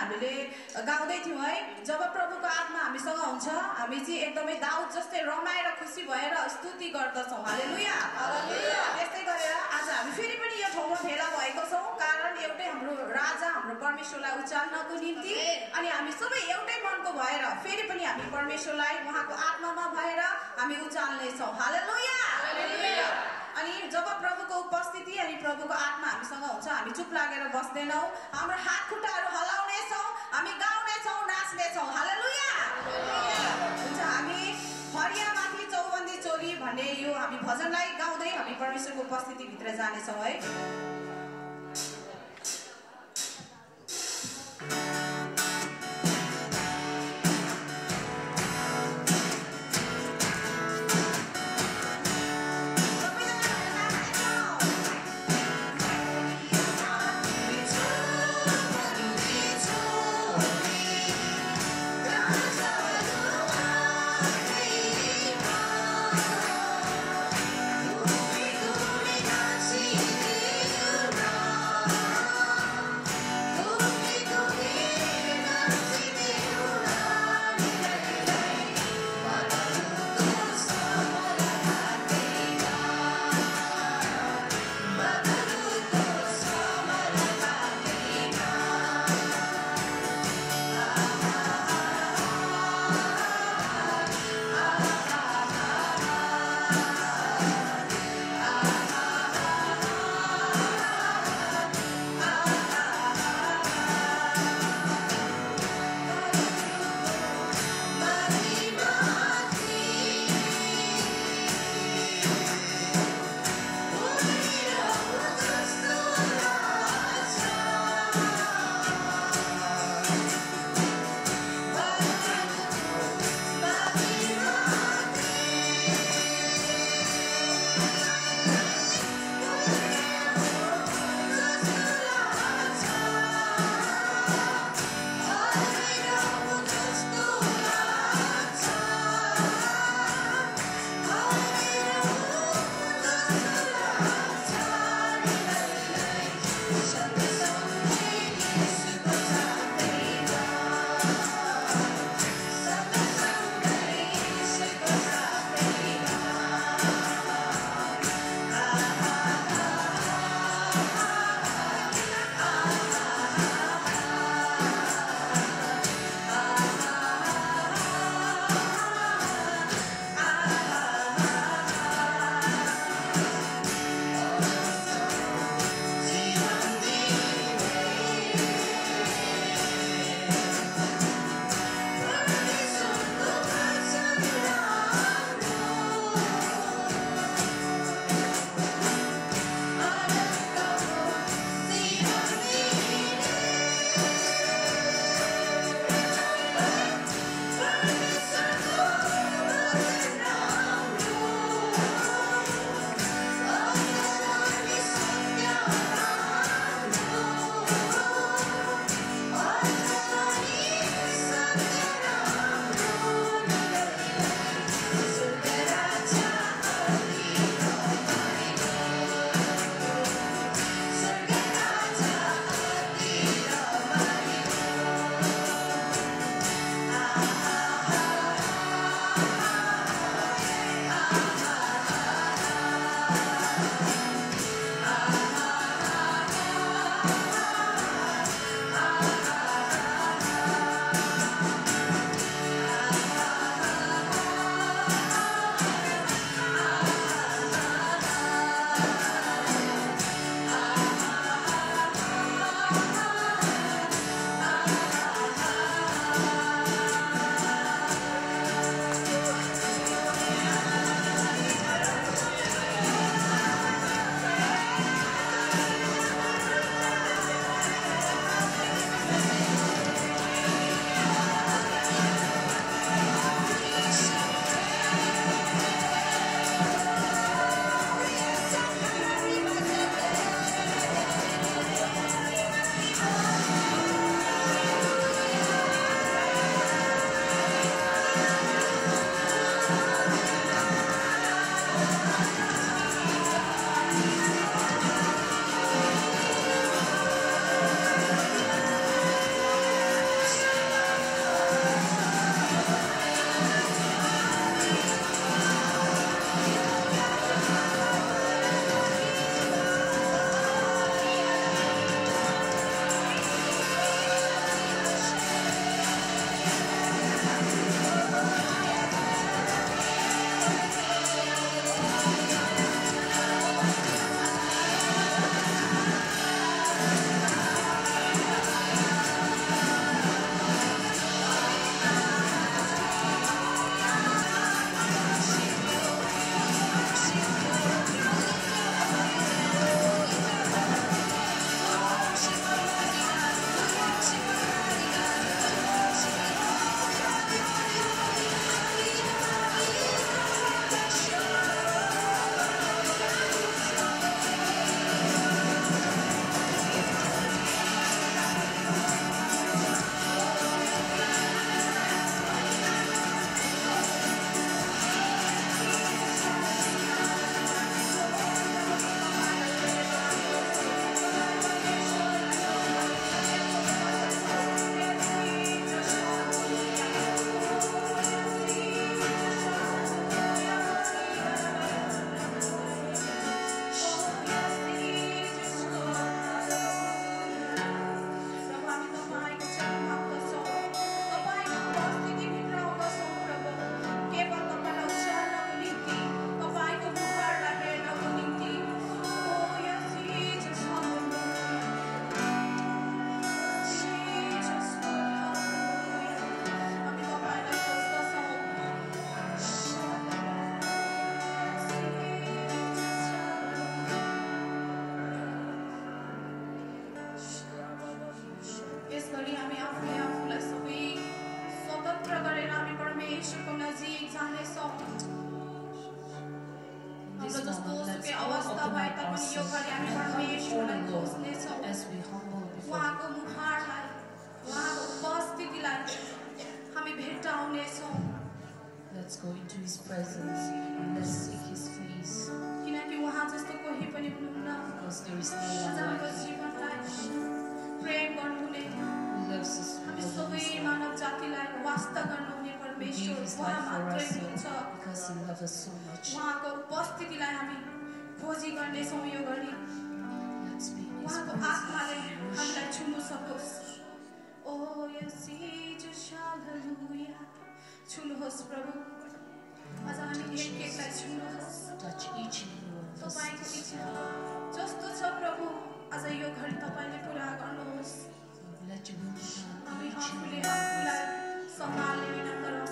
हामीले गाउँदै थियौँ है। जब प्रभुको आत्मा हामीसँग हुन्छ हामी चाहिँ एकदमै दाउद जस्तै रमाएर खुसी भएर स्तुति गर्दछौँ। हालेलुया। त्यस्तै गरेर आज हामी फेरि पनि यो ठाउँमा भेला भएको छौँ कारण एउटै हाम्रो राजा हाम्रो परमेश्वरलाई उचाल्नको निम्ति अनि हामी सबै एउटै मनको भएर फेरि पनि हामी परमेश्वरलाई उहाँको आत्मामा भएर हामी उचाल्नेछौँ। हालेलुया। अनि जब प्रभुको उपस्थिति अनि प्रभुको आत्मा हामीसँग हामी चुप लागेर बस्दैनौँ। हाम्रो हात खुट्टाहरू हलाउनेछौँ हामी गाउनेछौँ नाच्नेछौँ। हालेलुया! हुन्छ हामी फरियामाथि चौबन्दी चोली भन्ने यो हामी भजनलाई गाउँदै हामी परमेश्वरको उपस्थितिभित्र जानेछौँ है। as we humble before Let's go into His presence and let's seek His face. Because there is no one like Him. loves us. हामी सबै मानव जातिलाई वास्ता गर्नुहुने परमेश्वर उहाँ मात्रै हुनुहुन्छ because he loves us so much. उहाँको उपस्थितिलाई हामी खोजी गर्नेछौँ यो घडी उहाँको. आत्माले हामीलाई छुनु सकोस्। ओ छुनुहोस् प्रभु। आज हामी एक एकलाई छुनुहोस्. तपाईँको इच्छा। जस्तो छ प्रभु आज यो घडी तपाईँले पुरा गर्नुहोस्। हामी आफूले. आफूलाई सम्हाल्ने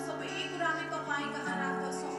सबै कुरा हामी तपाईँ कहाँ राख्दछौँ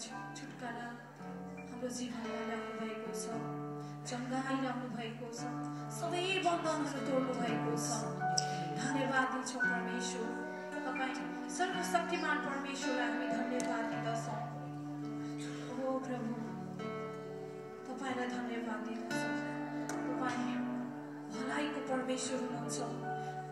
छुटकारा हाम्रो जीवनमा ल्याउनु भएको छ। जङ्गाइरहनु भएको छ। सबै बन्धनहरू तोड्नु भएको छ। धन्यवाद दिन्छौँ परमेश्वर। तपाईँ सर्वशक्तिमान परमेश्वरलाई हामी धन्यवाद दिँदछौँ। ओ प्रभु तपाईँलाई धन्यवाद दिँदछौँ। तपाईँ भलाइको परमेश्वर हुनुहुन्छ।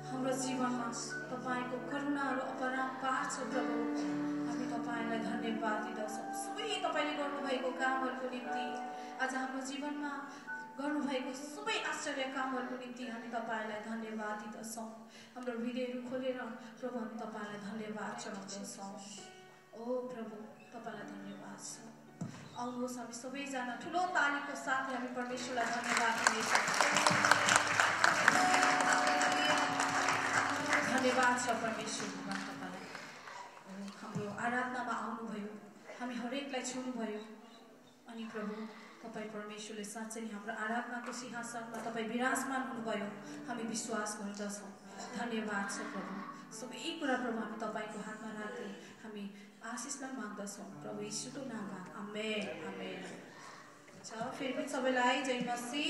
हाम्रो जीवनमा तपाईँको करुणाहरू अपराम्पार छ प्रभु। तपाईँलाई धन्यवाद दिँदछौँ सबै तपाईँले गर्नुभएको कामहरूको निम्ति आज हाम्रो जीवनमा गर्नुभएको सबै आश्चर्य कामहरूको निम्ति हामी तपाईँलाई धन्यवाद दिँदछौँ हाम्रो हृदयहरू खोलेर प्रभु हामी तपाईँलाई धन्यवाद चढाउँदछौँ ओ प्रभु तपाईँलाई धन्यवाद छ। आउनुहोस् हामी सबैजना ठुलो तालीको साथ हामी परमेश्वरलाई धन्यवाद दिनेछौँ धन्यवाद छ हाम्रो आराधनामा आउनुभयो। हामी हरेकलाई छुनुभयो। अनि प्रभु तपाईँ परमेश्वरले साँच्चै नै हाम्रो आराधनाको सिंहासनमा तपाईँ विराजमान हुनुभयो। हामी विश्वास गर्दछौँ। धन्यवाद छ प्रभु। सबै कुरा प्रभु हामी तपाईँको हातमा राख्दै हामी आशिषलाई माग्दछौँ प्रभु यीशुको नाममा। आमेन। छ फेरि पनि सबैलाई जय मसी